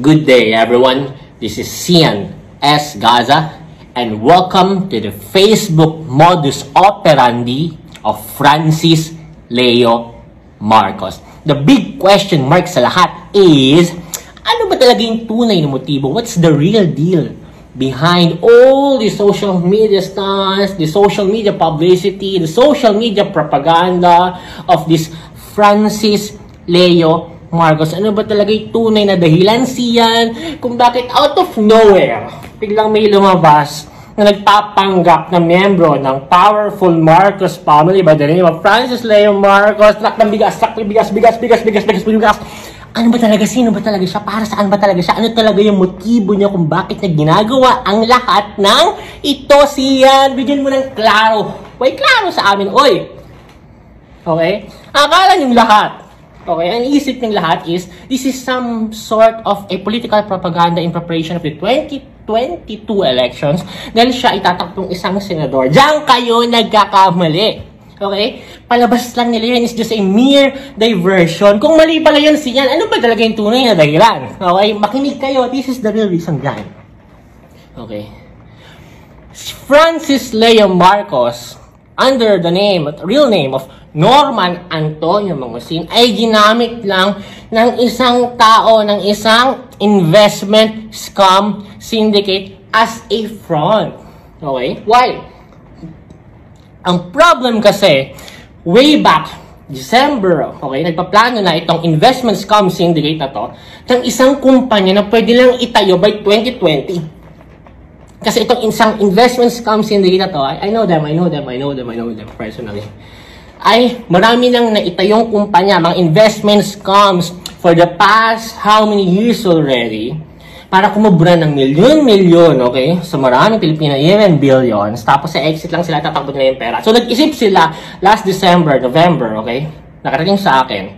Good day, everyone. This is Cian S. Gaza, and welcome to the Facebook modus operandi of Francis Leo Marcos. The big question mark sa lahat is, ano ba talaga yung tunay na motibo? What's the real deal behind all the social media stars, the social media publicity, the social media propaganda of this Francis Leo Marcos? Ano ba talaga yung tunay na dahilan siyan kung bakit out of nowhere biglang may lumabas na nagpapanggap na membro ng powerful Marcos family by the name of Francis Leo Marcos. Trak ng bigas, trak ng bigas, bigas, bigas, bigas, bigas, bigas. Ano ba talaga? Sino ba talaga siya? Para saan ba talaga siya? Ano talaga yung motibo niya kung bakit niya ginagawa ang lahat ng ito siyan? Bigyan mo ng klaro. Way klaro sa amin. Oy! Okay? Akala niyong lahat. Okay, ang isip ng lahat is, this is some sort of a political propaganda in preparation of the 2022 elections dahil siya itatakbong isang senador. Diyan kayo nagkakamali. Okay? Palabas lang nila yan is just a mere diversion. Kung mali pala yun siyan, ano ba talaga yung tunay na dahilan? Okay? Makinig kayo. This is the real reason behind. Okay? Francis Leo Marcos, under the name, real name of Norman Antonio Mangusin, ay ginamit lang ng isang tao, ng isang investment scam syndicate as a front. Okay? Why? Ang problem kasi, way back December, okay, nagpaplano na itong investment scam syndicate na to ng isang kumpanya na pwede lang itayo by 2020. Kasi itong isang investment scam syndicate na to, I, I know them, I know them, I know them, I know them personally. Ay, marami nang naitayong kumpanya, mga investment scams for the past how many years already para kumubra ng milyon-milyon, okay? So maraming Pilipino, even billions. Tapos sa exit lang sila, tatakbo nila yung pera. So nag-isip sila last December, November, okay? Nakarating sa akin.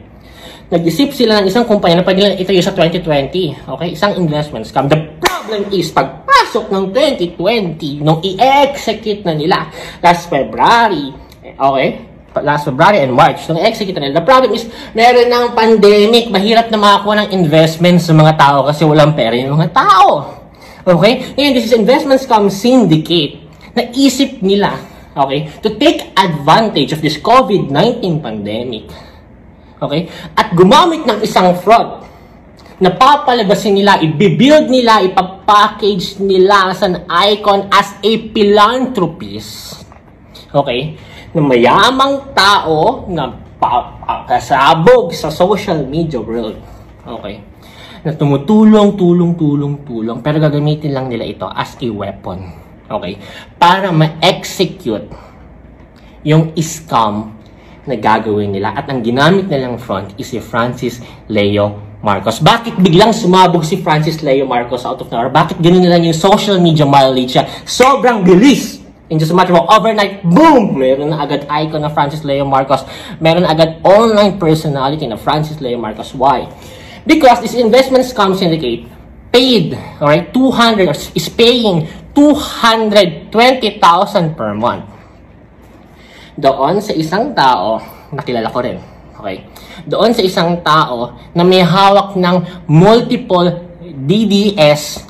Nag-isip sila ng isang kumpanya na pwede lang itayo sa 2020, okay? Isang investment scam. The problem is, pagpasok ng 2020, nung i-execute na nila last February, okay? Last February and March, nung execute nila. The problem is, meron ng pandemic, mahirap na makakuha ng investment sa mga tao kasi walang pera yung mga tao. Okay? Ngayon, this is investment scam syndicate. Naisip nila, okay, to take advantage of this COVID-19 pandemic. Okay? At gumamit ng isang fraud na papalabasin nila, i-build nila, ipapackage nila as an icon as a philanthropist. Okay? Na mayamang tao na kasabog sa social media world. Okay. Na tumutulong, tulong, tulong, tulong. Pero gagamitin lang nila ito as a weapon. Okay. Para ma-execute yung scam na gagawin nila. At ang ginamit nilang front is si Francis Leo Marcos. Bakit biglang sumabog si Francis Leo Marcos out of nowhere? Bakit ganun nila yung social media mileage siya? Sobrang bilis! In just a matter of overnight, boom! Meron na agad icon na Francis Leo Marcos. Meron agad online personality na Francis Leo Marcos. Why? Because this investment scam syndicate paid, alright, 200, is paying 220,000 per month. Doon sa isang tao, nakilala ko rin, okay? Doon sa isang tao na may hawak ng multiple DDS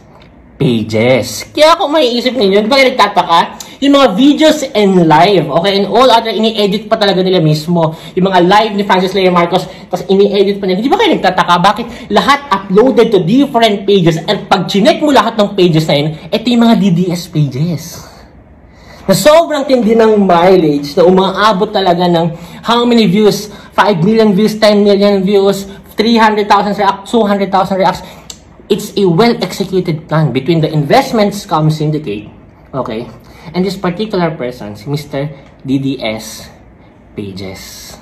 pages. Kaya kung may isip ninyo, di ba nagtataka? Yung mga videos and live, okay, and all other, ini-edit pa talaga nila mismo. Yung mga live ni Francis Lea Marcos, tapos ini-edit pa nila. Di ba kayo nagtataka? Bakit lahat uploaded to different pages? At pag chinek mo lahat ng pages na yun, ito yung mga DDS pages. Na sobrang tindi ng mileage na umaabot talaga ng how many views? 5 million views, 10 million views, 300,000 reacts, 200,000 reacts. It's a well-executed plan between the investment scam syndicate, okay, and this particular person, si Mr. DDS Pages.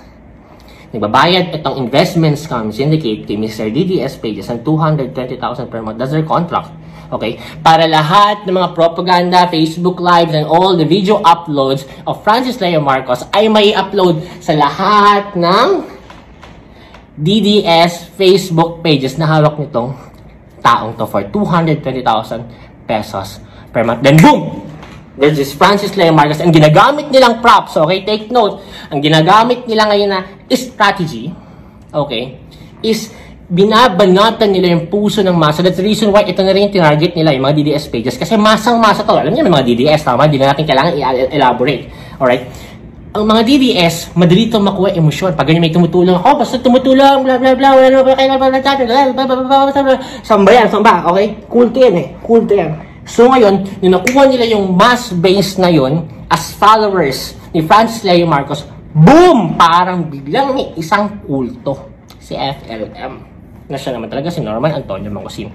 Nagbabayad itong investment scam syndicate kay Mr. DDS Pages ng 220,000 per month. That's their contract. Okay? Para lahat ng mga propaganda, Facebook Lives, and all the video uploads of Francis Leo Marcos ay may upload sa lahat ng DDS Facebook pages na hawak nitong taong to for 220,000 pesos per month. Then boom! There's this Francis Leo Marcos. Ang ginagamit nilang props, okay, take note, ang ginagamit nila ngayon na strategy, okay, is binabanatan nila yung puso ng masa. That's the reason why ito na rin yung tinarget nila, yung mga DDS pages. Kasi masang-masa to. Alam niyo may mga DDS, tama? Hindi na natin kailangan i-elaborate. Alright? Ang mga DDS, madali itong makuha emosyon. Pag ganyan may tumutulong ako, basta tumutulong, bla bla bla, wala na kaya bla bla bla Samba yan, samba, okay? Cool to yan eh. Cool to yan. So ngayon, nung nakuha nila yung mass base na yon as followers ni Francis Leo Marcos, boom! Parang biglang may isang kulto si FLM na siya naman talaga si Norman Antonio Mangosin.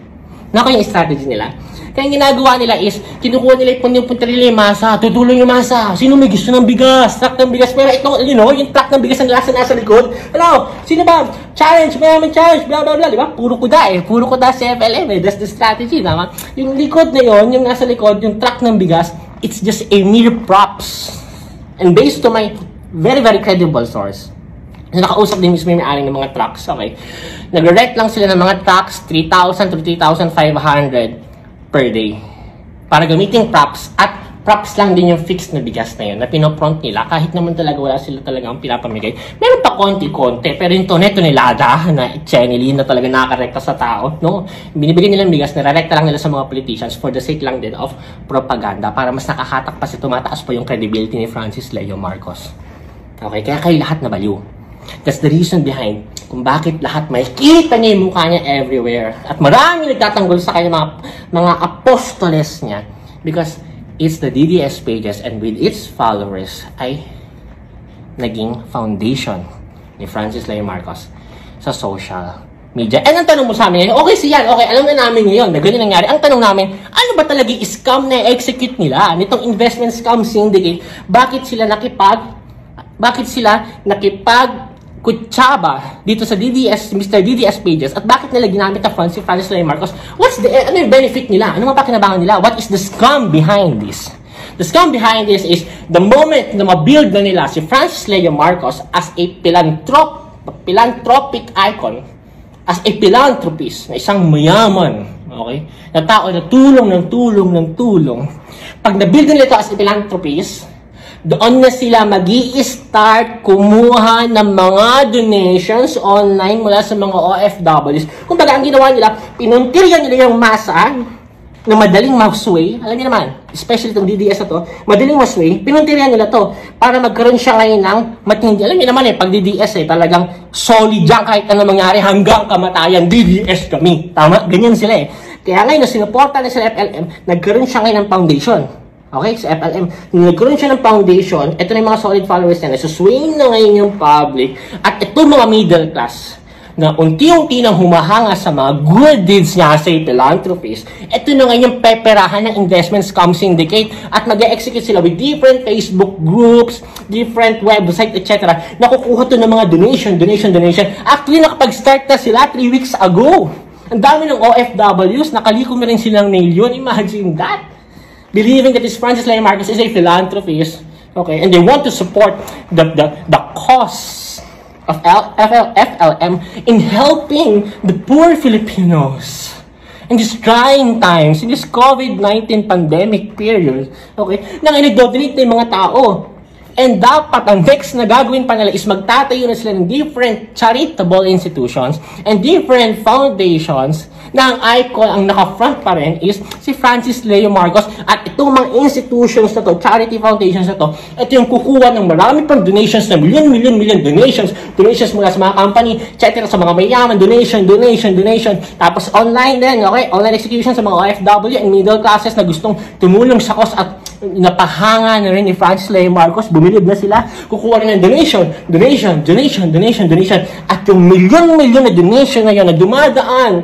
Nako yung strategy nila. Kaya ginagawa nila is, kinukuha nila yung punta nila yung masa, tutulong yung masa. Sino may gusto ng bigas? Truck ng bigas. Pero ito, you know, yung truck ng bigas ang lasa nasa likod. Hello, sino ba? Challenge, mayaman challenge, blah, blah, blah. Di? Puro kuda eh. Puro kuda si FLM eh. That's the strategy, tama? Yung likod na yon, yung nasa likod, yung truck ng bigas, it's just a mere props. And based to my very, very credible source, nakausap din mismo yung may-ari ng mga trucks, okay? Nag-rent lang sila ng mga trucks, 3,000 to 3,500 per day. Para gamitin props at props lang din yung fixed na bigas na yun na pinopront nila kahit naman talaga wala sila talaga ang pinapamigay. Meron pa konti-konti pero yung toneto nilada na chenili na talaga nakarekta sa tao, no? Binibigay nilang bigas, nilarekta lang nila sa mga politicians for the sake lang din of propaganda para mas nakahatak pa si tumataas pa yung credibility ni Francis Leo Marcos. Okay, kaya kayo lahat na baliw. That's the reason behind kung bakit lahat may kita niya yung mukha niya everywhere. At marami nagtatanggol sa kanya mga, mga apostoles niya. Because it's the DDS pages and with its followers ay naging foundation ni Francis Leo Marcos sa social media. And ang tanong mo sa amin ngayon, okay siyan, okay, alam na namin ngayon na ganyan nangyari. Ang tanong namin, ano ba talaga scam na execute nila? Nitong investment scam syndicate, bakit sila nakipag, bakit sila nakipag kutsaba dito sa DDS, Mr. DDS pages at bakit nila ginamit ang front si Francis Rey Marcos? What's the, ano yung benefit nila? Ano mga pakinabangan nila? What is the scam behind this? The scam behind this is the moment na mabuild na nila si Francis Leo Marcos as a philanthrop, philanthropic icon, as a philanthropist, na isang mayaman, okay, na tao na tulong ng tulong ng tulong, pag na-build nila ito as a philanthropist, doon na sila mag start kumuha ng mga donations online mula sa mga OFWs. Kung baga, ang ginawa nila, pinuntiryan nila yung masa na madaling masway. Alam niyo naman, especially itong DDS na to, madaling masway, pinuntiryan nila to para magkaroon siya ngayon ng matindi. Alam niyo naman eh, pag DDS eh, talagang solid dyan kahit ano mangyari hanggang kamatayan, DDS kami. Tama? Ganyan sila eh. Kaya ngayon, na sinuporta na sila FLM, nagkaroon siya ngayon ng foundation. Okay, sa FLM, nagkaroon siya ng foundation, ito na yung mga solid followers niya, nasuswing na ngayon yung public, at ito mga middle class, na unti-unti nang humahanga sa mga good deeds niya sa philanthropies, ito na ngayon yung peperahan ng investment scam syndicate at mag execute sila with different Facebook groups, different website, etc. Nakukuha to ng mga donation, donation, donation. Actually, nakapag-start na sila 3 weeks ago. Ang dami ng OFWs, nakalikom na rin silang nail. Imagine that believing that this Francis Lane Marcos is a philanthropist, okay, and they want to support the, the, the cause of L, FL, FLM in helping the poor Filipinos in these trying times, in this COVID-19 pandemic period, okay, nang inag-donate na yung mga tao And dapat ang next na gagawin pa nila is magtatayo na sila ng different charitable institutions and different foundations na ang icon, ang naka-front pa rin is si Francis Leo Marcos at itong mga institutions na to, charity foundations na to, ito yung kukuha ng marami pang donations na million, million, million donations, donations mula sa mga company, etc. sa mga mayaman, donation, donation, donation. Tapos online din, okay? Online execution sa mga OFW and middle classes na gustong tumulong sa cause at napahanga na rin ni Francis Leo Marcos, bumilib na sila, kukuha rin ng donation, donation, donation, donation, donation, at yung milyon-milyon na donation na yun na dumadaan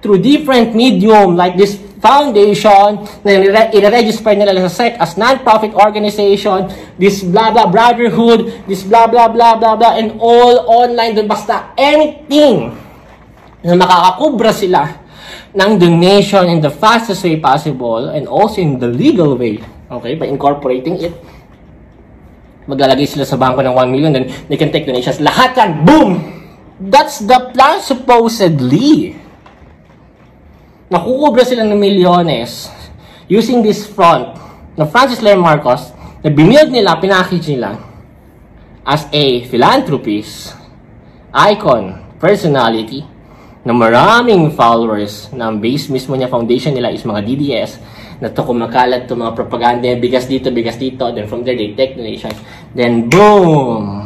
through different medium like this foundation na i-register nila sa SEC as non-profit organization, this blah blah brotherhood, this blah blah blah blah blah, and all online, dun. Basta anything na makakakubra sila ng donation in the fastest way possible and also in the legal way. Okay, by incorporating it, maglalagay sila sa bangko ng 1 million, then they can take donations. Lahat yan, boom! That's the plan supposedly. Nakukubra sila ng milyones using this front na Francis Lem Marcos na binild nila, pinackage nila as a philanthropist, icon, personality, na maraming followers na ang base mismo niya foundation nila is mga DDS na to kumakalat to mga propaganda bigas dito bigas dito then from there they take donations then boom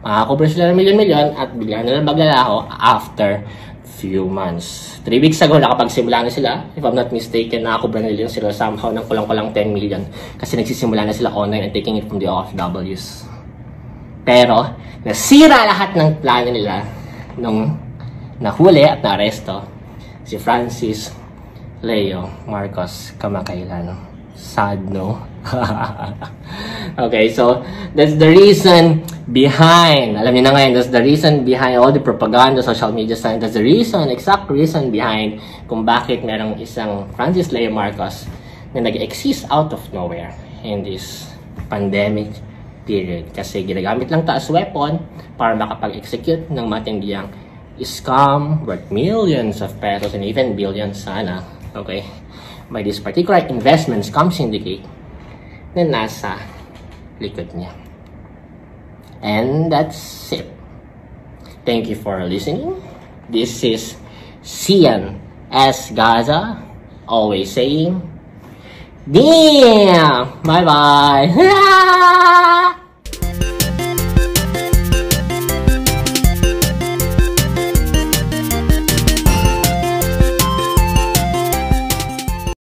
makakubra sila ng milyon-milyon at bigla na lang maglalaho after few months. 3 weeks ago, nakapagsimula na sila. If I'm not mistaken, nakakubra na nila sila somehow ng kulang-kulang 10 million kasi nagsisimula na sila online and taking it from the OFWs. Pero, nasira lahat ng plano nila nung nahuli at naaresto si Francis Leo Marcos Kamakailan. Sad, no? okay, so that's the reason behind, alam niyo na ngayon, that's the reason behind all the propaganda, social media sign, that's the reason, exact reason behind kung bakit merong isang Francis Leo Marcos na nag-exist out of nowhere in this pandemic period. Kasi ginagamit lang ta as weapon para makapag-execute ng matindiyang scam worth millions of pesos and even billions sana. Okay? by this particular investment scam syndicate na nasa likod niya. And that's it. Thank you for listening. This is Sian S. Gaza, always saying, Damn! Bye-bye!